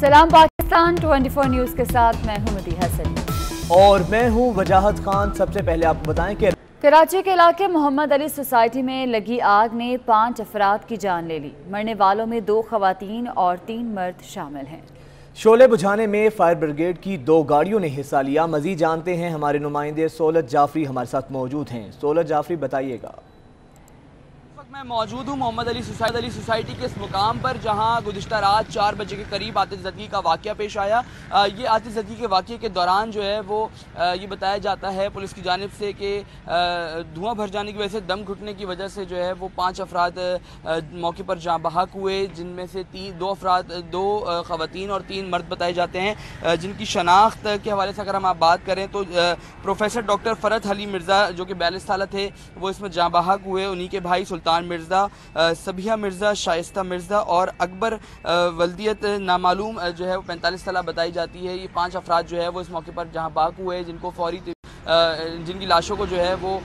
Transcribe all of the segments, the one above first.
सलाम पाकिस्तान 24 न्यूज़ के साथ मैं हूँ मदी हसन और मैं हूँ वजाहत खान। सबसे पहले आपको बताएँ कि कराची के इलाके मोहम्मद अली सोसाइटी में लगी आग ने पाँच अफराद की जान ले ली। मरने वालों में दो खवतान और तीन मर्द शामिल हैं। शोले बुझाने में फायर ब्रिगेड की दो गाड़ियों ने हिस्सा लिया। मजीद जानते हैं हमारे नुमाइंदे सोलत जाफरी हमारे साथ मौजूद हैं। सोलत जाफरी बताइएगा। मैं मौजूद हूँ मोहम्मद अली सोसाइटी अली सोसाइटी के इस मुकाम पर, जहाँ गुजशत रात चार बजे के करीब आतिशदगी का वाक़ पेश आया। ये आतिशदगी के वाक़े के दौरान जो है वो ये बताया जाता है पुलिस की जानब से कि धुआँ भर जाने की वजह से, दम घुटने की वजह से जो है वो पाँच अफराद मौके पर जहाँ बहक हुए, जिनमें से तीन दो अफराद, दो ख़वान और तीन मर्द बताए जाते हैं। जिनकी शनाख्त के हवाले से अगर हम आप बात करें तो प्रोफेसर डॉक्टर फ़रत अली मिर्ज़ा जो कि बयालीस साल थे, वो इसमें जहाँ बहक हुए, उन्हीं के भाई सुल्तान मिर्ज़ा सभिया मिर्ज़ा, शाइस्ता मिर्ज़ा और अकबर वल्दियत नामालूम जो है वो पैंतालीस साल बताई जाती है। ये पाँच अफराद जो है वो इस मौके पर जहाँ बाक हुए जिनको फौरी जिनकी लाशों को जो है वो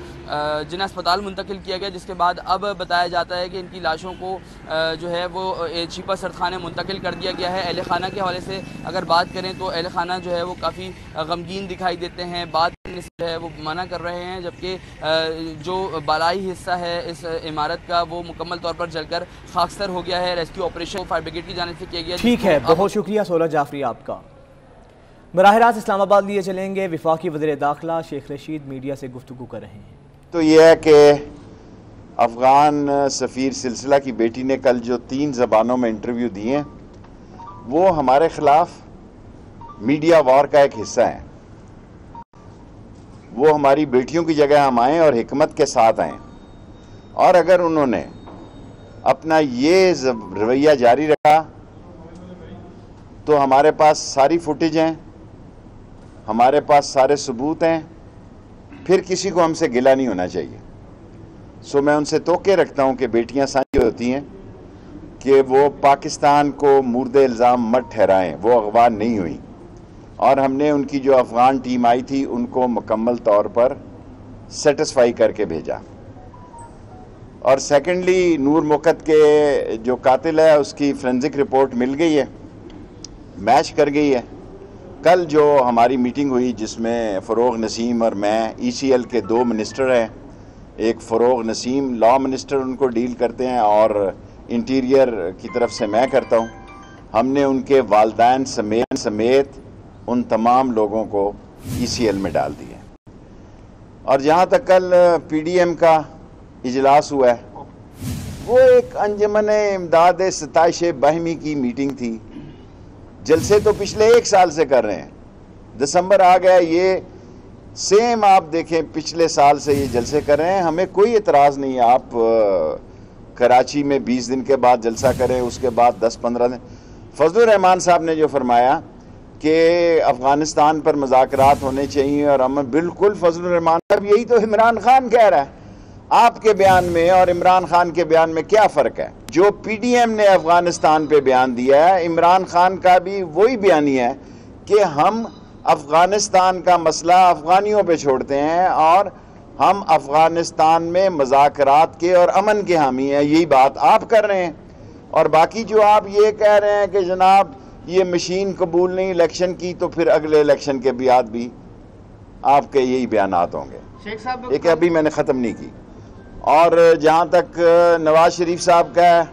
जिन अस्पताल मुंतकिल किया गया जिसके बाद अब बताया जाता है कि इनकी लाशों को जो है वो छिपा सरखाने मुंतकिल कर दिया गया है। अहल खाना के हवाले से अगर बात करें तो अहल खाना जो है वो काफ़ी गमगीन दिखाई देते हैं। बात करने से जो है वो मना कर रहे हैं जबकि जो बालाई हिस्सा है इस इमारत का वो मुकम्मल तौर पर जलकर खाकसर हो गया है। रेस्क्यू ऑपरेशन फायर ब्रिगेड की जानब से किया गया ठीक है बहुत शुक्रिया सोलह जाफरी आपका। बरह रास्त इस्लामाबाद लिए चलेंगे। विफाकी वजर दाखिला शेख रशीद मीडिया से गुफ्तु कर रहे हैं। तो यह है कि अफ़गान सफ़ीर सिलसिला की बेटी ने कल जो तीन ज़बानों में इंटरव्यू दिए, वो हमारे ख़िलाफ़ मीडिया वॉर का एक हिस्सा है। वो हमारी बेटियों की जगह हम आएँ और हमत के साथ आएँ। और अगर उन्होंने अपना ये रवैया जारी रखा तो हमारे पास सारी फुटेज हैं, हमारे पास सारे सबूत हैं फिर किसी को हमसे गिला नहीं होना चाहिए। सो मैं उनसे तोके रखता हूँ कि बेटियाँ साझी होती हैं कि वो पाकिस्तान को मुर्द इल्ज़ाम मत ठहराएँ, वो अगवा नहीं हुई। और हमने उनकी जो अफ़गान टीम आई थी, उनको मुकम्मल तौर पर सेटिस्फाई करके भेजा। और सेकेंडली नूर मुकत के जो कातिल है, उसकी फ्रेंसिक रिपोर्ट मिल गई है मैच कर गई है। कल जो हमारी मीटिंग हुई जिसमें फ़रोग नसीम और मैं ईसीएल के दो मिनिस्टर हैं। एक फ़रोग नसीम लॉ मिनिस्टर उनको डील करते हैं और इंटीरियर की तरफ़ से मैं करता हूँ। हमने उनके वालदान समेत समेत उन तमाम लोगों को ईसीएल में डाल दिए और जहाँ तक कल पीडीएम का इजलास हुआ है, वो एक अंजमन इमदाद सताइश बहमी की मीटिंग थी। जलसे तो पिछले एक साल से कर रहे हैं। दिसंबर आ गया, ये सेम आप देखें, पिछले साल से ये जलसे कर रहे हैं। हमें कोई एतराज़ नहीं है। आप कराची में 20 दिन के बाद जलसा करें, उसके बाद 10-15 दिन। फजल रहमान साहब ने जो फरमाया कि अफ़गानिस्तान पर मजाकरात होने चाहिए और हम बिल्कुल फजल रहमान साहब, यही तो इमरान खान कह रहा है। आपके बयान में और इमरान खान के बयान में क्या फ़र्क है? जो पीडीएम ने अफ़गानिस्तान पे बयान दिया है इमरान खान का भी वही बयान ही है कि हम अफ़गानिस्तान का मसला अफ़गानियों पे छोड़ते हैं और हम अफ़गानिस्तान में मजाकरात के और अमन के हामी हैं। यही बात आप कर रहे हैं। और बाकी जो आप ये कह रहे हैं कि जनाब ये मशीन कबूल नहीं इलेक्शन की तो फिर अगले इलेक्शन के बाद भी आपके यही बयान होंगे। शेख साहब एक अभी मैंने ख़त्म नहीं की। और जहाँ तक नवाज़ शरीफ साहब का है,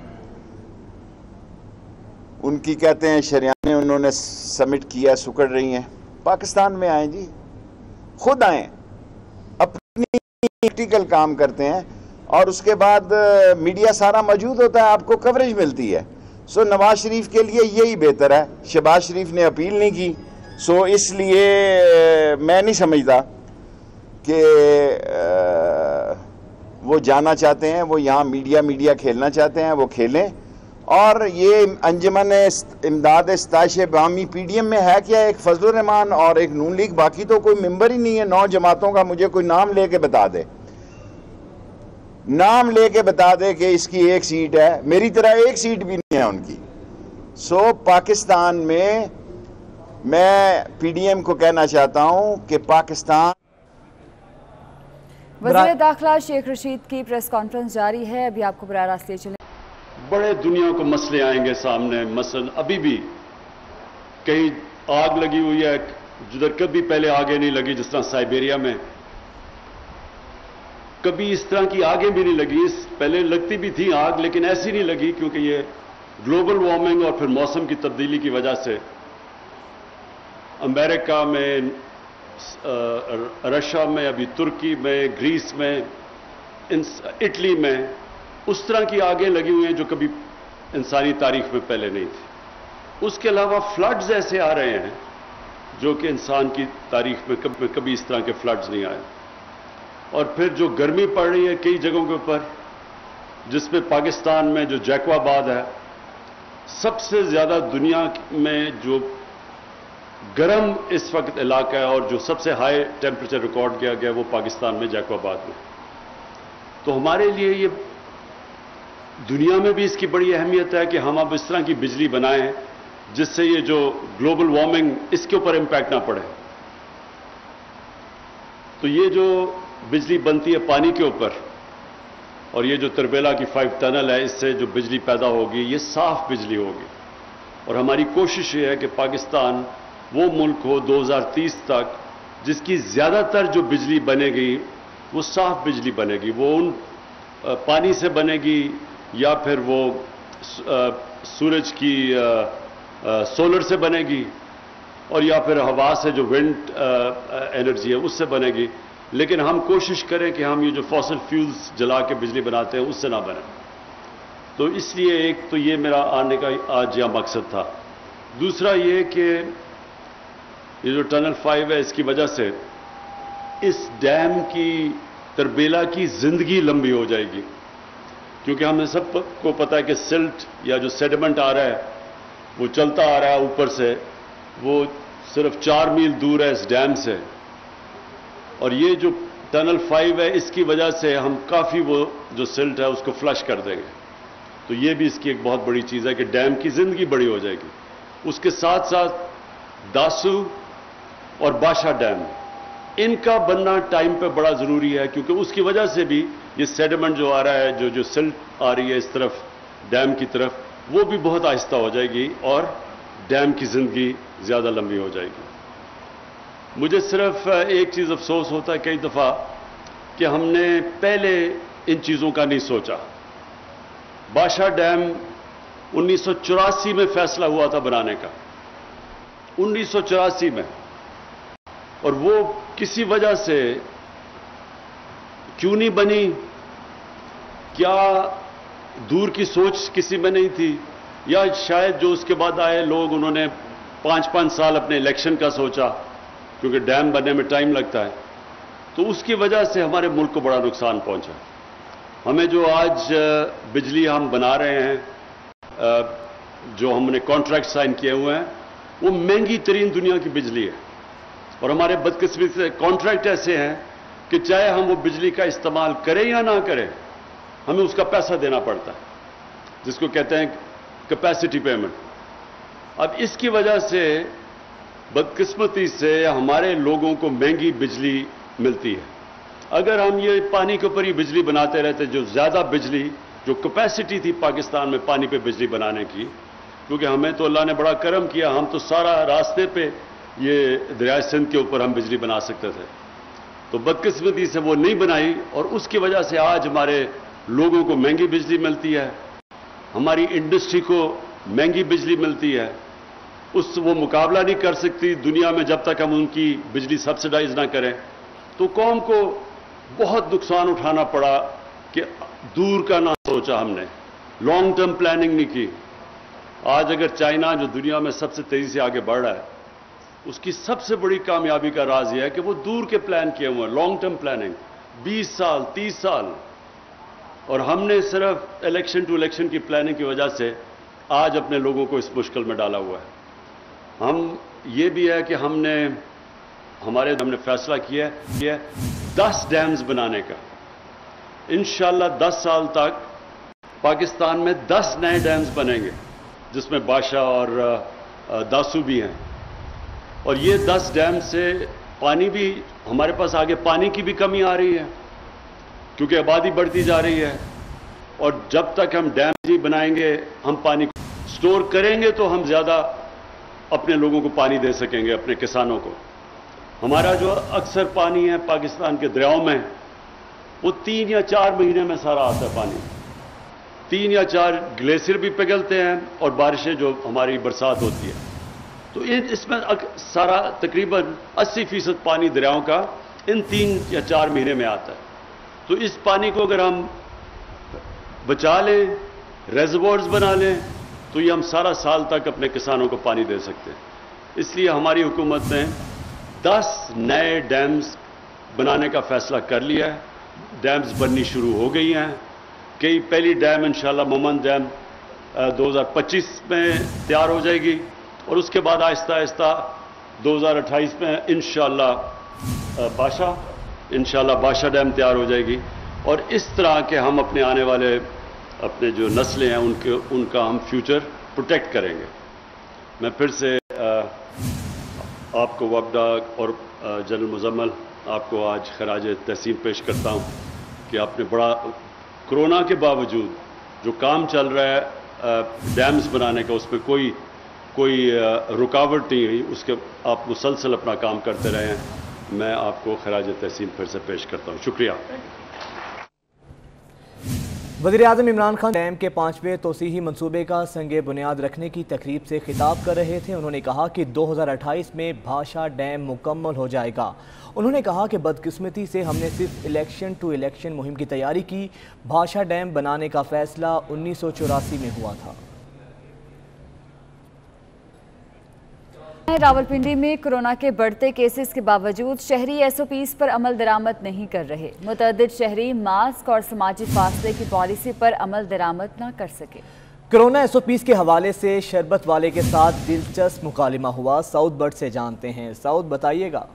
उनकी कहते हैं शरियाने उन्होंने सबमिट किया, सुकड़ रही हैं। पाकिस्तान में आए जी, खुद आए, अपनी प्रैक्टिकल काम करते हैं, और उसके बाद मीडिया सारा मौजूद होता है, आपको कवरेज मिलती है। सो नवाज़ शरीफ के लिए यही बेहतर है, शहबाज शरीफ ने अपील नहीं की। सो इसलिए मैं नहीं समझता कि वो जाना चाहते हैं, वो यहाँ मीडिया मीडिया खेलना चाहते हैं, वो खेलें। और ये अंजमन इमदाद स्ताश बामी पी डी एम में है क्या एक फजल रहमान और एक नून लीग? बाकी तो कोई मेंबर ही नहीं है, नौ जमातों का मुझे कोई नाम लेके बता दे। नाम लेके बता दे कि इसकी एक सीट है। मेरी तरह एक सीट भी नहीं है उनकी। सो पाकिस्तान में मैं पीडीएम को कहना चाहता हूँ कि पाकिस्तान वज़ीर दाखिला शेख रशीद की प्रेस कॉन्फ्रेंस जारी है। अभी आपको बरा रास्त ले चले। बड़े दुनिया को मसले आएँगे सामने। मसलन अभी भी कहीं आग लगी हुई है जिधर कभी पहले आगे नहीं लगी जिस तरह साइबेरिया में। कभी इस तरह की आगे भी नहीं लगी। इस पहले लगती भी थी आग लेकिन ऐसी नहीं लगी क्योंकि ये ग्लोबल वार्मिंग और फिर मौसम की तब्दीली की वजह से अमेरिका में रशिया में, अभी तुर्की में, ग्रीस में इटली में, उस तरह की आगे लगी हुई हैं जो कभी इंसानी तारीख में पहले नहीं थी। उसके अलावा फ्लड्स ऐसे आ रहे हैं जो कि इंसान की तारीख में कभी कभी इस तरह के फ्लड्स नहीं आए। और फिर जो गर्मी पड़ रही है कई जगहों के ऊपर, जिसमें पाकिस्तान में जो जैकवाबाद है, सबसे ज़्यादा दुनिया में जो गर्म इस वक्त इलाका है और जो सबसे हाई टेम्परेचर रिकॉर्ड किया गया वो पाकिस्तान में जैकवाबाद में। तो हमारे लिए ये दुनिया में भी इसकी बड़ी अहमियत है कि हम अब इस तरह की बिजली बनाएँ, जिससे ये जो ग्लोबल वार्मिंग इसके ऊपर इंपैक्ट ना पड़े। तो ये जो बिजली बनती है पानी के ऊपर, और ये जो तरबेला की फाइव टनल है, इससे जो बिजली पैदा होगी, ये साफ़ बिजली होगी। और हमारी कोशिश ये है कि पाकिस्तान वो मुल्क हो 2030 तक, जिसकी ज़्यादातर जो बिजली बनेगी, वो साफ़ बिजली बनेगी, वो उन पानी से बनेगी, या फिर वो सूरज की सोलर से बनेगी, और या फिर हवा से जो विंड एनर्जी है, उससे बनेगी। लेकिन हम कोशिश करें कि हम ये जो फॉसल फ्यूल्स जला के बिजली बनाते हैं, उससे ना बने। तो इसलिए एक तो ये मेरा आने का आज यह मकसद था। दूसरा ये कि ये जो टनल फाइव है, इसकी वजह से इस डैम की, तरबेला की ज़िंदगी लंबी हो जाएगी। क्योंकि हमें सबको पता है कि सिल्ट या जो सेडिमेंट आ रहा है, वो चलता आ रहा है ऊपर से। वो सिर्फ़ चार मील दूर है इस डैम से। और ये जो टनल फाइव है, इसकी वजह से हम काफ़ी वो जो सिल्ट है, उसको फ्लश कर देंगे। तो ये भी इसकी एक बहुत बड़ी चीज़ है कि डैम की ज़िंदगी बड़ी हो जाएगी। उसके साथ साथ दासू और बाशा डैम। इनका बनना टाइम पे बड़ा ज़रूरी है, क्योंकि उसकी वजह से भी ये सेडिमेंट जो आ रहा है, जो जो सिल्ट आ रही है इस तरफ़, डैम की तरफ़, वो भी बहुत आहिस्ता हो जाएगी और डैम की ज़िंदगी ज़्यादा लंबी हो जाएगी। मुझे सिर्फ़ एक चीज़ अफसोस होता है कई दफ़ा कि हमने पहले इन चीज़ों का नहीं सोचा। बादशाह डैम उन्नीस में फैसला हुआ था बनाने का। उन्नीस में। और वो किसी वजह से क्यों नहीं बनी? क्या दूर की सोच किसी में नहीं थी? या शायद जो उसके बाद आए लोग, उन्होंने पाँच पाँच साल अपने इलेक्शन का सोचा, क्योंकि डैम बनने में टाइम लगता है। तो उसकी वजह से हमारे मुल्क को बड़ा नुकसान पहुँचा। हमें जो आज बिजली हम बना रहे हैं जो हमने कॉन्ट्रैक्ट साइन किए हुए हैं, वो महँगी तरीन दुनिया की बिजली है। और हमारे बदकिस्मती से कॉन्ट्रैक्ट ऐसे हैं कि चाहे हम वो बिजली का इस्तेमाल करें या ना करें, हमें उसका पैसा देना पड़ता है, जिसको कहते हैं कैपेसिटी पेमेंट अब इसकी वजह से बदकिस्मती से हमारे लोगों को महँगी बिजली मिलती है। अगर हम ये पानी के ऊपर ही बिजली बनाते रहते, जो ज़्यादा बिजली, जो कैपेसिटी थी पाकिस्तान में पानी पे बिजली बनाने की, क्योंकि हमें तो अल्लाह ने बड़ा करम किया, हम तो सारा रास्ते पे ये दरिया सिंध के ऊपर हम बिजली बना सकते थे। तो बदकिस्मती से वो नहीं बनाई और उसकी वजह से आज हमारे लोगों को महँगी बिजली मिलती है। हमारी इंडस्ट्री को महँगी बिजली मिलती है। उस वो मुकाबला नहीं कर सकती दुनिया में जब तक हम उनकी बिजली सब्सिडाइज ना करें। तो कौम को बहुत नुकसान उठाना पड़ा कि दूर का ना सोचा हमने। लॉन्ग टर्म प्लानिंग नहीं की। आज अगर चाइना जो दुनिया में सबसे तेज़ी से आगे बढ़ रहा है उसकी सबसे बड़ी कामयाबी का राज यह है कि वो दूर के प्लान किए हुए हैं लॉन्ग टर्म प्लानिंग 20 साल 30 साल। और हमने सिर्फ़ इलेक्शन टू इलेक्शन की प्लानिंग की वजह से आज अपने लोगों को इस मुश्किल में डाला हुआ है। हम ये भी है कि हमने, हमारे हमने फैसला किया है दस डैम्स बनाने का। इन 10 साल तक पाकिस्तान में 10 नए डैम्स बनेंगे, जिसमें बादशाह और दासू भी हैं। और ये 10 डैम से पानी भी हमारे पास आगे, पानी की भी कमी आ रही है, क्योंकि आबादी बढ़ती जा रही है। और जब तक हम डैम ही बनाएँगे, हम पानी स्टोर करेंगे तो हम ज़्यादा अपने लोगों को पानी दे सकेंगे, अपने किसानों को। हमारा जो अक्सर पानी है, पाकिस्तान के दरियाओं में, वो तीन या चार महीने में सारा आता है पानी। तीन या चार ग्लेशियर भी पिघलते हैं और बारिशें जो हमारी बरसात होती है। तो इसमें सारा तकरीबन 80 फ़ीसद पानी दरियाओं का इन तीन या चार महीने में आता है। तो इस पानी को अगर हम बचा लें रेजर्वोर्स बना लें तो ये हम सारा साल तक अपने किसानों को पानी दे सकते हैं। इसलिए हमारी हुकूमत ने 10 नए डैम्स बनाने का फैसला कर लिया है। डैम्स बननी शुरू हो गई हैं। कई पहली डैम, इंशाल्लाह, मोमन डैम 2025 में तैयार हो जाएगी। और उसके बाद आहिस्ता आहिस्ता 2028 में इंशाल्लाह बादशाह इंशाल्लाह बादशाह डैम तैयार हो जाएगी। और इस तरह के हम अपने आने वाले, अपने जो नस्लें हैं, उनके, उनका हम फ्यूचर प्रोटेक्ट करेंगे। मैं फिर से आपको वबडा और जनरल मुजम्मल, आपको आज खराज तहसीन पेश करता हूँ कि आपने बड़ा, कोरोना के बावजूद जो काम चल रहा है डैम्स बनाने का उस पर कोई कोई रुकावट नहीं हुई, उसके, आप मुसलसल अपना काम करते रहे मैं आपको खराज तहसीन फिर से पेश करता हूँ। शुक्रिया। वजी अजम इमरान खान डैम के पाँचवें तोसीही मनसूबे का संग बुनियाद रखने की तकरीब से खिताब कर रहे थे। उन्होंने कहा कि 2028 में भाषा डैम मुकम्मल हो जाएगा। उन्होंने कहा कि बदकिस्मती से हमने सिर्फ़ इलेक्शन टू इलेक्शन मुहिम की तैयारी की। भाषा डैम बनाने का फैसला उन्नीस सौ चौरासी में हुआ था। रावलपिंडी में कोरोना के बढ़ते केसेस के बावजूद शहरी एसओपीज पर अमल दरामद नहीं कर रहे। मुतद शहरी मास्क और समाजी फासले की पॉलिसी पर अमल दरामद न कर सके। कोरोना एसओपीज के हवाले से शरबत वाले के साथ दिलचस्प मुकालमा हुआ। साउथ बर्ड से जानते हैं। साउथ बताइएगा।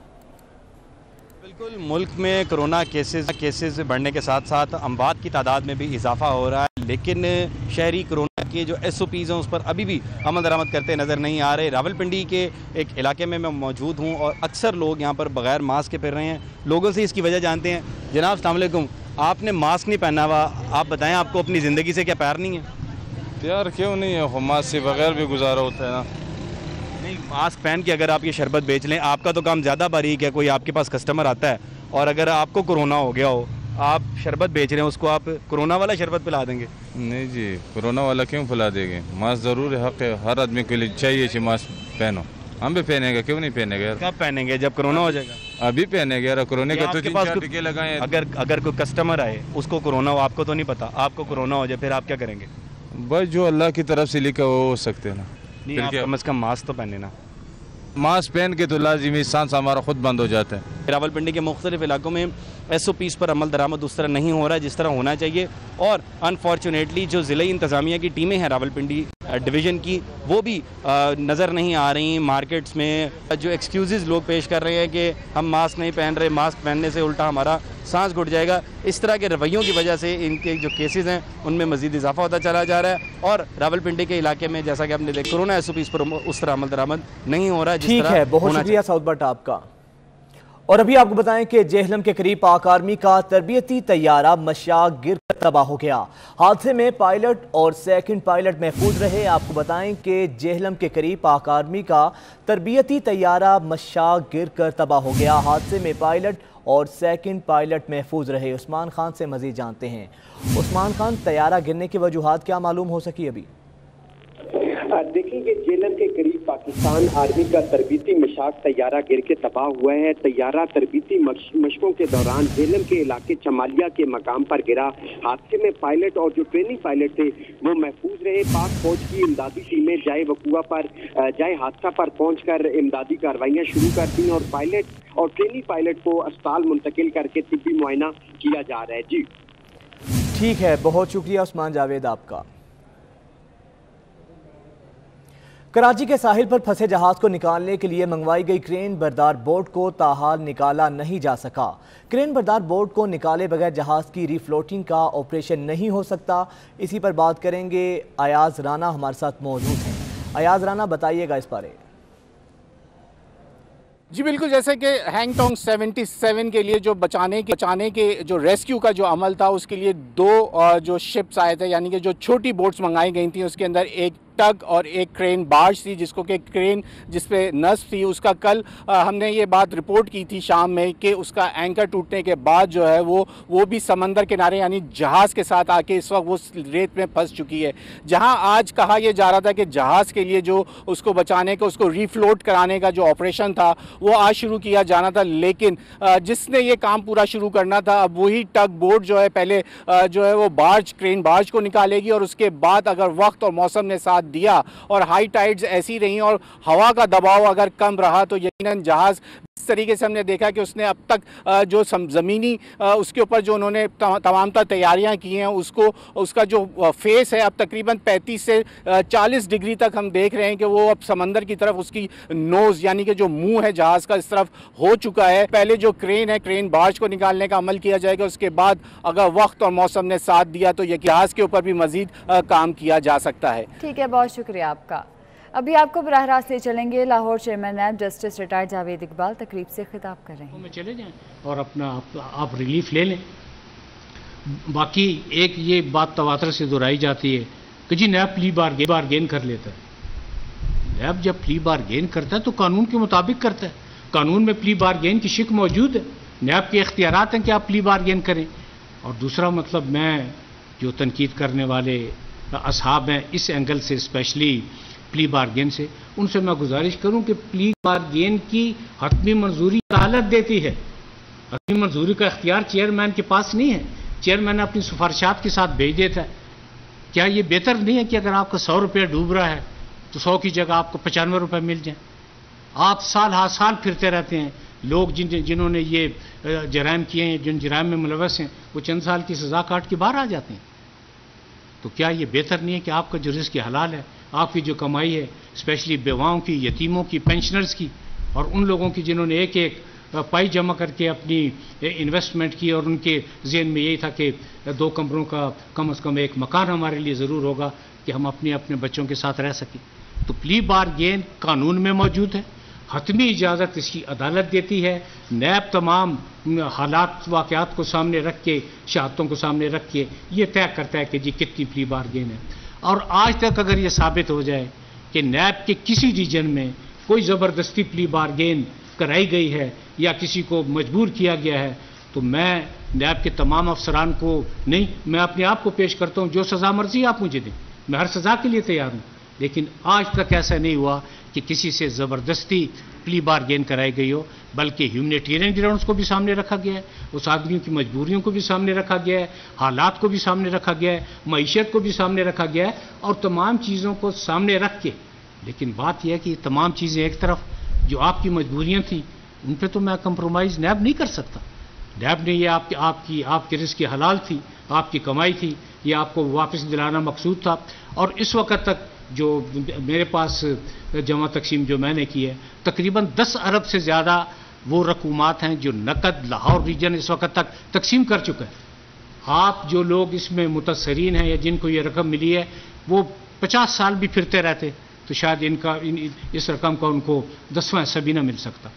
बिल्कुल मुल्क में कोरोना केसेस केसेस बढ़ने के साथ साथ अम्बाद की तादाद में भी इजाफा हो रहा है लेकिन शहरी कोरोना के जो एस ओ पीज़ हैं उस पर अभी भी अमल दरामद करते नज़र नहीं आ रहे। रावलपिंडी के एक इलाके में मैं मौजूद हूँ और अक्सर लोग यहाँ पर बगैर मास्क के फिर रहे हैं। लोगों से इसकी वजह जानते हैं। जनाब अलैक्म आपने मास्क नहीं पहना हुआ। आप बताएँ आपको अपनी ज़िंदगी से क्या प्यार नहीं है? प्यार क्यों नहीं है? मास्क से बगैर भी गुजारा होता है ना। नहीं मास्क पहन के अगर आप ये शरबत बेच लें आपका तो काम ज़्यादा बारीक है कोई आपके पास कस्टमर आता है। और अगर आपको कोरोना हो गया हो आप शरबत बेच रहे हैं उसको आप कोरोना वाला शरबत पिला देंगे। नहीं जी कोरोना वाला क्यों पिला देंगे? मास्क ज़रूर है हक है हर आदमी के लिए चाहिए कि मास्क पहनो। हम भी पहनेंगे क्यों नहीं पहनेंगे कब पहनेंगे? जब कोरोना हो जाएगा। अभी पहनेंगे यार कोरोना का तो पास टीके लगाए अगर अगर कोई कस्टमर आए उसको कोरोना हो आपको तो नहीं पता। आपको कोरोना हो जाए फिर आप क्या करेंगे? बस जो अल्लाह की तरफ़ से लिखा वो हो सकते हैं ना। नहीं आप कम अज़ कम मास्क तो पहने ना मास्क पहन के तो लाजिमी सांस हमारा खुद बंद हो जाता है। रावलपिंडी के मुख्तलिफ़ इलाकों में एस ओ पीस पर अमल दरामद उस तरह नहीं हो रहा है, जिस तरह होना चाहिए। और अनफॉर्चुनेटली जो ज़िले इंतज़ामिया की टीमें हैं रावलपिंडी डिवीज़न की वो भी नज़र नहीं आ रही मार्केट्स में। जो एक्सक्यूज़ लोग पेश कर रहे हैं कि हम मास्क नहीं पहन रहे मास्क पहनने से उल्टा हमारा सांस घुट जाएगा। इस तरह के रवैयों की वजह से इनके जो केसेस हैं उनमें मजीद इजाफा होता चला जा रहा है। और रावलपिंडी के इलाके में जैसा कि आपने देखा कोरोना एस पर उस तरह अमल दरामद नहीं हो रहा है ठीक है बहुत शुक्रिया साउथ बट आपका। और अभी आपको बताएँ कि जेहलम के करीब पाक आर्मी का तरबियती तैयारा मशाक गिर कर तबाह हो गया। हादसे में पायलट और सेकंड पायलट महफूज रहे। आपको बताएँ कि जेहलम के करीब पाक आर्मी का तरबियती तैयारा मशाक गिर कर तबाह हो गया। हादसे में पायलट और सेकंड पायलट महफूज रहे। उस्मान खान से मजीद जानते हैं। उस्मान खान, तैयारा गिरने की वजूहत क्या मालूम हो सकी अभी? देखेंगे जेलम के करीब पाकिस्तान आर्मी का तरबीती मशाक तैयारा गिर के तबाह हुआ है। तैयारा तरबीती मशकों के दौरान जेलम के इलाके चमालिया के मकाम पर गिरा। हादसे में पायलट और जो ट्रेनिंग पायलट थे, वो महफूज रहे। पाक फौज की इमदादी टीमें जाए वकुआ पर जाए हादसा पर पहुँच कर इमदादी कार्रवाइयाँ शुरू कर दी और पायलट और ट्रेनिंग पायलट को अस्पताल मुंतकिल करके तिब्बी मुआयना किया जा रहा है। जी। ठीक है, बहुत शुक्रिया उस्मान जावेद आपका। कराची के साहिल पर फंसे जहाज़ को निकालने के लिए मंगवाई गई क्रेन बरदार बोट को ताहाल निकाला नहीं जा सका। क्रेन बरदार बोट को निकाले बगैर जहाज़ की रिफ्लोटिंग का ऑपरेशन नहीं हो सकता। इसी पर बात करेंगे अयाज राना हमारे साथ मौजूद हैं। अयाज राना बताइएगा इस बारे। जी, बिल्कुल, जैसे कि हैंगटोंग 77 के लिए जो बचाने के बचाने के जो रेस्क्यू का जो अमल था, उसके लिए दो जो शिप्स आए थे, यानी कि जो छोटी बोट्स मंगाई गई थी, उसके अंदर एक टग और एक क्रेन बार्ज थी, जिसको कि क्रेन जिसपे नस्ब थी, उसका कल हमने ये बात रिपोर्ट की थी शाम में कि उसका एंकर टूटने के बाद जो है वो वो भी समंदर किनारे यानी जहाज़ के साथ आके इस वक्त वो रेत में फंस चुकी है। जहाँ आज कहा यह जा रहा था कि जहाज़ के लिए जो उसको बचाने का, उसको रीफ्लोट कराने का जो ऑपरेशन था, वो आज शुरू किया जाना था, लेकिन जिसने ये काम पूरा शुरू करना था, अब वही टग बोट जो है, पहले जो है वो बार्ज क्रेन बार्ज को निकालेगी और उसके बाद अगर वक्त और मौसम ने साथ दिया और हाई टाइड्स ऐसी रहीं और हवा का दबाव अगर कम रहा तो यकीन जहाज़ तरीके से हमने देखा कि उसने अब तक जो ज़मीनी उसके ऊपर जो उन्होंने तमाम तर तैयारियाँ की हैं, उसको, उसका जो फेस है अब तकरीबन 35 से 40 डिग्री तक हम देख रहे हैं कि वो अब समंदर की तरफ़ उसकी नोज़, यानी कि जो मुँह है जहाज़ का, इस तरफ़ हो चुका है। पहले जो क्रेन है, क्रेन बार्ज को निकालने का अमल किया जाएगा, उसके बाद अगर वक्त और मौसम ने साथ दिया तो ये जहाज़ के ऊपर भी मज़ीद काम किया जा सकता है। ठीक है, बहुत शुक्रिया आपका। अभी आपको बरह रास्त ले चलेंगे Lahore chairman NAB justice retired Javed Iqbal तकरीब से खिताब कर रहे हैं। चले जाएँ और अपना आप, आप रिलीफ ले लें। बाकी एक ये बात तवातर से दोहराई जाती है कि जी NAB plea bargain, bargain कर लेता है। नैब जब प्ली बार गेन करता है तो कानून के मुताबिक करता है। कानून में प्ली बार गेन की शिक मौजूद है। नैब के इख्तियार हैं कि आप प्ली बार गेन करें। और दूसरा मतलब मैं जो तनकीद करने वाले असहाब हैं इस एंगल से स्पेशली प्ली बारगेन से, उनसे मैं गुजारिश करूँ कि प्ली बारगेन की हतमी मंजूरी अदालत देती है। हतमी मंजूरी का अख्तियार चेयरमैन के पास नहीं है। चेयरमैन ने अपनी सिफारशात के साथ भेज देता है क्या ये बेहतर नहीं है कि अगर आपका सौ रुपया डूब रहा है तो सौ की जगह आपको पचानवे रुपये मिल जाए? आप साल हर साल फिरते रहते हैं। लोग जिन, जिन्होंने ये जराइम किए हैं, जिन जराइम में मुलवस हैं, वो चंद साल की सजा काट के बाहर आ जाते हैं। तो क्या ये बेहतर नहीं है कि आपका जो रिस्क हलाल है आपकी जो कमाई है स्पेशली बेवाओं की, यतीमों की पेंशनर्स की, और उन लोगों की जिन्होंने एक एक पाई जमा करके अपनी इन्वेस्टमेंट की और उनके जेन में यही था कि दो कमरों का कम अज़ कम एक मकान हमारे लिए ज़रूर होगा कि हम अपने अपने बच्चों के साथ रह सकें। तो प्ली बार गेन कानून में मौजूद है। हतमी इजाज़त इसकी अदालत देती है। नैब तमाम हालात वाक़ात को सामने रख के, शहादतों को सामने रख के ये तय करता है कि जी कितनी प्ली गेन है। और आज तक अगर ये साबित हो जाए कि नैब के किसी रीजन में कोई ज़बरदस्ती प्ली बारगेन कराई गई है या किसी को मजबूर किया गया है तो मैं नैब के तमाम अफसरान को नहीं, मैं अपने आप को पेश करता हूँ जो सज़ा मर्ज़ी आप मुझे दें। मैं हर सज़ा के लिए तैयार हूँ। लेकिन आज तक ऐसा नहीं हुआ कि किसी से ज़बरदस्ती प्ली बार गेन कराई गई हो, बल्कि ह्यूमनिटेरियन ग्राउंड्स को भी सामने रखा गया है, उस आदमियों की मजबूरियों को भी सामने रखा गया है, हालात को भी सामने रखा गया है, मीशत को भी सामने रखा गया है, और तमाम चीज़ों को सामने रख के, लेकिन बात यह है कि तमाम चीज़ें एक तरफ़ जो आपकी मजबूरियाँ थी, उन पर तो मैं कंप्रोमाइज़ नैब नहीं कर सकता। नैब ने यह आपकी आपकी, आपके रिस्क हलाल थी, आपकी कमाई थी, ये आपको वापस दिलाना मकसूद था, और इस वक्त तक जो मेरे पास जमा तकसीम जो मैंने की है तकरीबन 10 अरब से ज़्यादा वो रकूमात हैं जो नकद लाहौर रीजन इस वक्त तक तकसीम कर चुका है। आप जो लोग इसमें मुतासरीन हैं या जिनको ये रकम मिली है वो पचास साल भी फिरते रहते तो शायद इनका इन, इस रकम का उनको दसवां हिस्सा भी ना मिल सकता।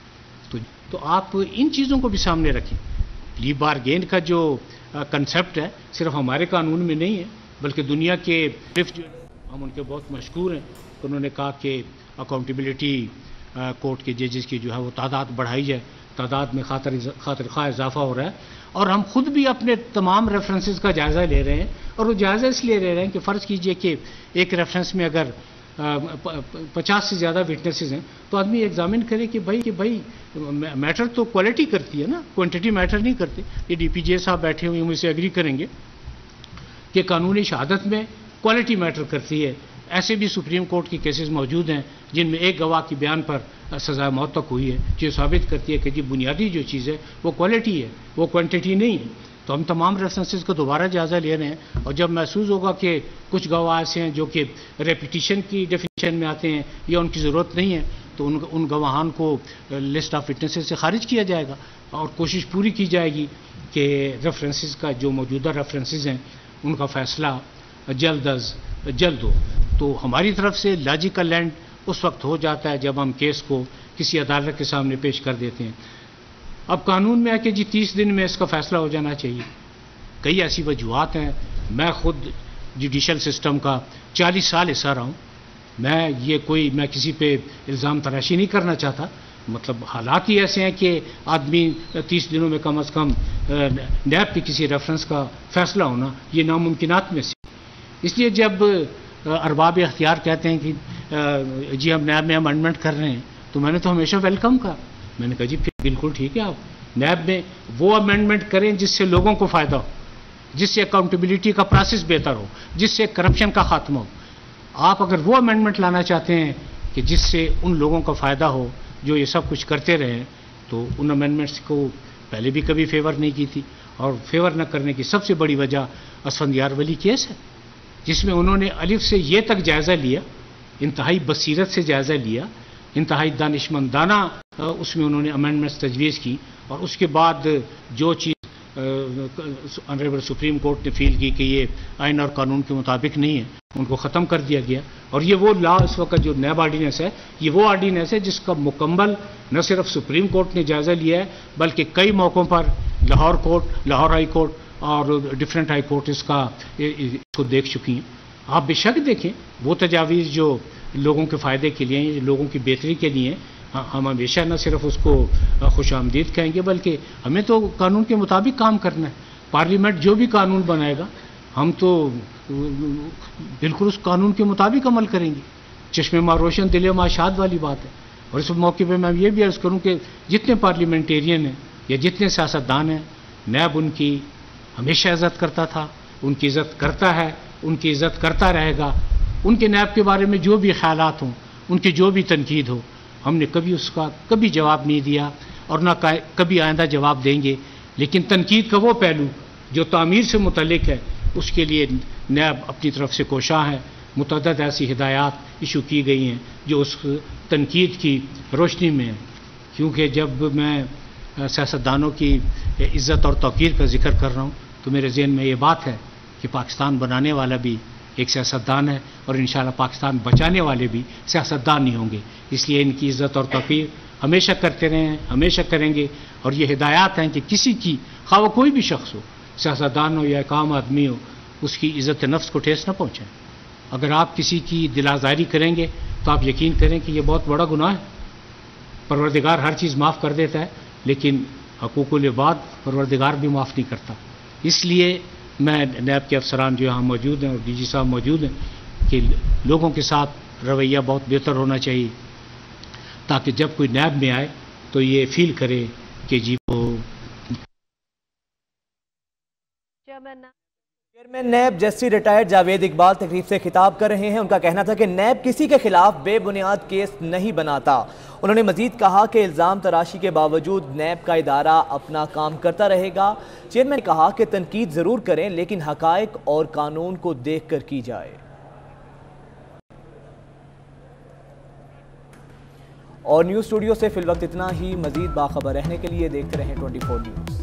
तो तो आप इन चीज़ों को भी सामने रखें। ली बार गेन का जो कंसेप्ट है सिर्फ़ हमारे कानून में नहीं है बल्कि दुनिया के हम उनके बहुत मशहूर हैं। उन्होंने कहा कि अकाउंटेबिलिटी कोर्ट के जजेस की जो है वो तादाद बढ़ाई जाए तादाद में खातर खातर खा इजाफा हो रहा है। और हम खुद भी अपने तमाम रेफरेंसेस का जायज़ा ले रहे हैं। और वो जायज़ा इसलिए ले रहे हैं कि फ़र्ज़ कीजिए कि एक रेफरेंस में अगर पचास से ज़्यादा विटनेसेस हैं तो आदमी एग्जामिन करे कि भाई कि भाई मैटर तो क्वालिटी करती है ना। क्वांटिटी मैटर नहीं करती। ये डी पी साहब बैठे हुए हम मुझसे एग्री करेंगे कि कानूनी शहादत में क्वालिटी मैटर करती है। ऐसे भी सुप्रीम कोर्ट की केसेस मौजूद हैं, जिनमें एक गवाह की बयान पर सज़ा मौत तक हुई है, जो साबित करती है कि जी बुनियादी जो चीज़ है, वो क्वालिटी है, वो क्वांटिटी नहीं है। तो हम तमाम रेफरेंसेस को दोबारा जायज़ा ले रहे हैं और जब महसूस होगा कि कुछ गवाह ऐसे हैं जो कि रेपिटिशन की डेफिनेशन में आते हैं या उनकी ज़रूरत नहीं है तो उन उन गवाहान को लिस्ट ऑफ़ विटनेसेस से खारिज किया जाएगा और कोशिश पूरी की जाएगी कि रेफरेंसेस का जो मौजूदा रेफरेंसेस हैं, उनका फ़ैसला जल्द अज, जल्द हो। तो हमारी तरफ़ से लॉजिकल लैंड उस वक्त हो जाता है जब हम केस को किसी अदालत के सामने पेश कर देते हैं। अब कानून में है कि जी तीस दिन में इसका फैसला हो जाना चाहिए। कई ऐसी वजूहत हैं। मैं खुद जुडिशल सिस्टम का चालीस साल हिस्सा रहा हूँ। मैं ये कोई, मैं किसी पे इल्ज़ाम तराशी नहीं करना चाहता। मतलब हालात ही ऐसे हैं कि आदमी तीस दिनों में कम अज़ कम नैब के किसी रेफरेंस का फैसला होना ये नामुमकिन में से इसलिए जब अरबाब अख्तियार कहते हैं कि जी हम नैब में अमेंडमेंट कर रहे हैं तो मैंने तो हमेशा वेलकम कहा। मैंने कहा, जी, फिर बिल्कुल ठीक है आप। नैब में वो अमेंडमेंट करें जिससे लोगों को फ़ायदा हो, जिससे अकाउंटेबिलिटी का प्रोसेस बेहतर हो, जिससे करप्शन का खात्मा हो। आप अगर वो अमेंडमेंट लाना चाहते हैं कि जिससे उन लोगों का फ़ायदा हो जो ये सब कुछ करते रहे तो उन अमेंडमेंट्स को पहले भी कभी फेवर नहीं की थी। और फेवर न करने की सबसे बड़ी वजह असफंदियार वली केस है। जिसमें उन्होंने अलिफ से ये तक जायज़ा लिया, इंतहाई बसीरत से जायज़ा लिया, इंतहाई दानिशमंदाना उसमें उन्होंने अमेंडमेंट्स तजवीज़ की और उसके बाद जो चीज़ ऑनरेबल सुप्रीम कोर्ट ने फील की कि ये आइन और कानून के मुताबिक नहीं है, उनको ख़त्म कर दिया गया। और ये वो ला इस वक्त जो नैब आर्डीनेंस है, ये वो आर्डीनेंस है जिसका मुकम्मल न सिर्फ़ सुप्रीम कोर्ट ने जायज़ा लिया है, बल्कि कई मौक़ों पर Lahore court, Lahore high court और डिफरेंट हाई कोर्ट इसका इसको देख चुकी हैं। आप बेशक देखें, वो तजावीज़ जो लोगों के फ़ायदे के लिए लोगों की बेहतरी के लिए हम हमेशा न सिर्फ़ उसको खुश आमदीद कहेंगे, बल्कि हमें तो कानून के मुताबिक काम करना है। पार्लियामेंट जो भी कानून बनाएगा, हम तो बिल्कुल उस कानून के मुताबिक अमल करेंगे। चश्मे माँ रोशन, दिल माशाद वाली बात है। और इस मौके पर मैं ये भी अर्ज़ करूँ कि जितने पार्लियामेंटेरियन हैं, या जितने सियासतदान हैं, नैब उनकी हमेशा इज़्ज़त करता था, उनकी इज़्ज़त करता है, उनकी इज़्ज़त करता रहेगा। उनके नैब के बारे में जो भी ख्याल हों, उनकी जो भी तनकीद हो, हमने कभी उसका कभी जवाब नहीं दिया और ना कभी आइंदा जवाब देंगे। लेकिन तनकीद का वो पहलू, जो तमीर से मुतलक है, उसके लिए नैब अपनी तरफ़ से कोशा है। मुतद ऐसी हिदायत इशू की गई हैं, जो उस तनकीद की रोशनी में क्योंकि जब मैं सियासतदानों की इज़्ज़त और तोक़ीर का ज़िक्र कर रहा हूँ तो मेरे जहन में ये बात है कि पाकिस्तान बनाने वाला भी एक सियासतदान है और इन पाकिस्तान बचाने वाले भी सियासतदान नहीं होंगे। इसलिए इनकी इज़्ज़त और तोफ़ीर हमेशा करते रहे हैं हमेशा करेंगे और ये हिदायत हैं कि किसी की खा कोई भी शख्स हो, सियासतदान हो या एक आम आदमी हो, उसकी इज़्ज़त नफ्स को ठेस न पहुँचे अगर आप किसी की दिलाजारी करेंगे तो आप यकीन करें कि यह बहुत बड़ा गुनाह है। परवरदिगार हर चीज़ माफ़ कर देता है, लेकिन हकूक़ुल बाद परवरदिगार भी माफ़ नहीं करता। इसलिए मैं नैब के अफसरान जो यहाँ मौजूद हैं और डी जी साहब मौजूद हैं कि लोगों के साथ रवैया बहुत बेहतर होना चाहिए, ताकि जब कोई नैब में आए तो ये फील करे कि जी वो chairman NAB justice retired Javed Iqbal तकरीब से खिताब कर रहे हैं। उनका कहना था कि नैब किसी के खिलाफ बेबुनियाद केस नहीं बनाता। उन्होंने मजीद कहा कि इल्ज़ाम तराशी के बावजूद नैब का इदारा अपना काम करता रहेगा। चेयरमैन ने कहा कि तनकीद ज़रूर करें, लेकिन हकायक और कानून को देख कर की जाए। और न्यूज़ स्टूडियो से फिल वक्त इतना ही। मजीद बाखबर रहने के लिए देखते रहें ट्वेंटी न्यूज़।